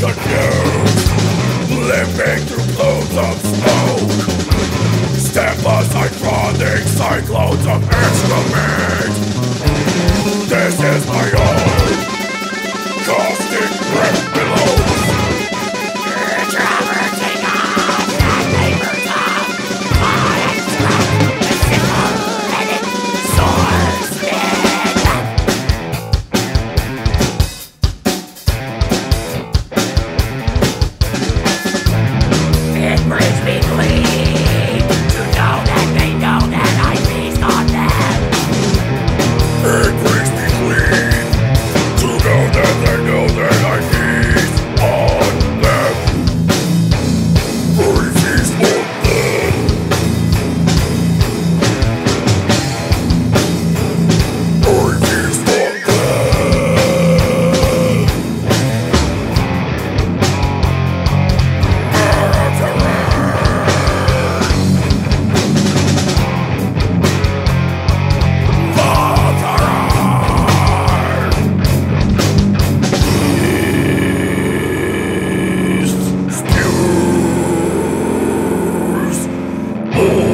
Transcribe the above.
the Living through plumes of smoke. Step aside, ironic cyclones of excrement. This is my Amém.